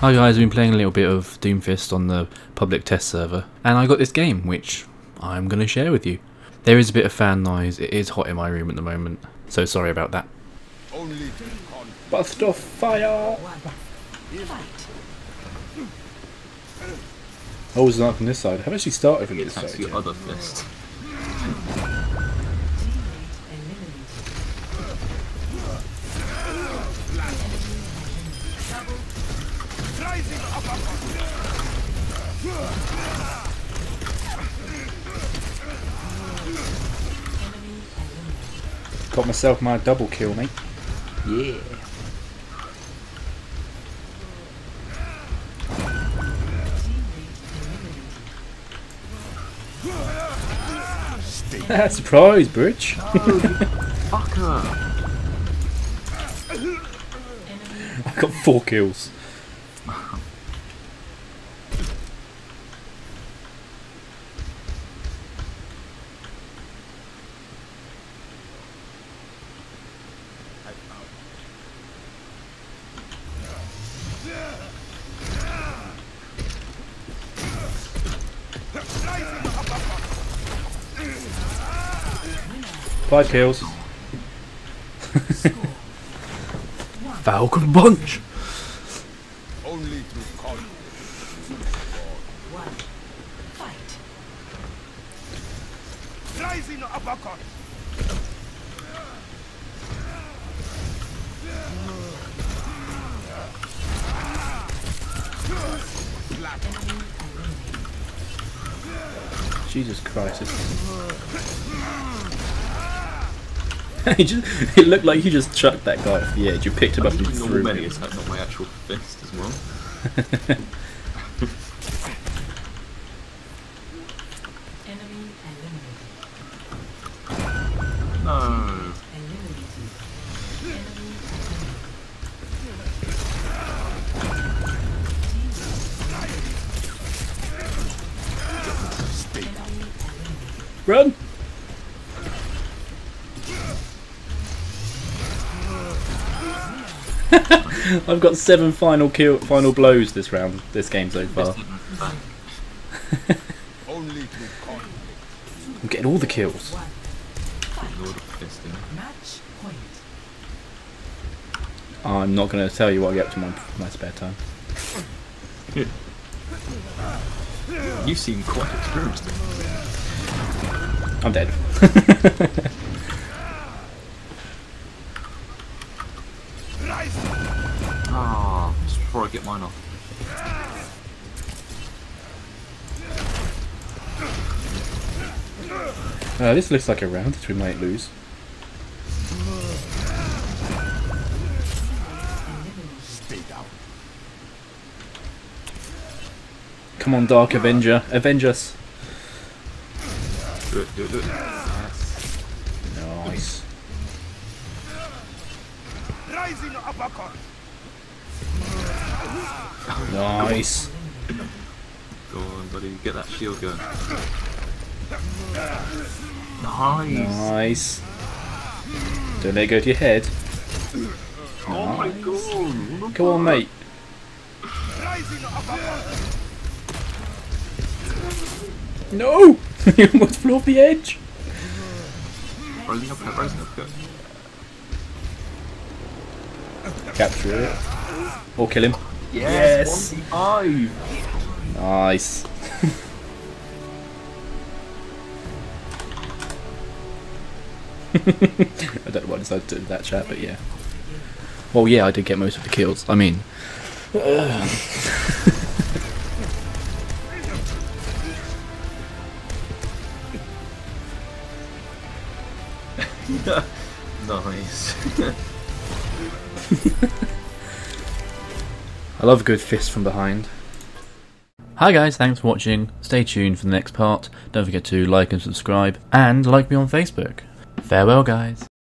Hi guys, I've been playing a little bit of Doomfist on the public test server, and I got this game which I'm going to share with you. There is a bit of fan noise, it is hot in my room at the moment, so sorry about that. Bust off fire! Oh, it's not from this side. I've actually started from this side. your yeah. other fist. Got myself my double kill, mate. Yeah. Surprise, Bridge. Fucker! I got four kills. Five kills. Falcon Punch! Only through conflict. Rising uppercut. Jesus Christ. he just, it looked like you just chucked that guy off the edge. You picked him up and threw him. attack, not my actual fist as well. Enemy eliminated. No. Eliminated. Enemy eliminated. Run! I've got seven final kill, final blows this round, this game so far. Only through conflict. I'm getting all the kills. Lord of Fisting. Match point. I'm not going to tell you what I get up to my, my spare time. You seem quite experienced. I'm dead. Ah, just before I get mine off. Uh, this looks like a round that we might lose. Stay down. Come on, Dark Avenger, avenge us. Do it, do it, do it. Yes. Nice. Rising uppercut. Nice. Go on, buddy. Get that shield going. Nice. Nice. Don't let it go to your head. Oh my god. Come on, mate. No! you almost flew off the edge. Rising up, rising up. Go. Capture it. Or kill him. Yes. 1v5. Nice. I don't know why I decided to do that chat, but yeah. Well, yeah, I did get most of the kills. I mean, Nice. I love good fist from behind. Hi guys, thanks for watching. Stay tuned for the next part. Don't forget to like and subscribe, and like me on Facebook. Farewell, guys.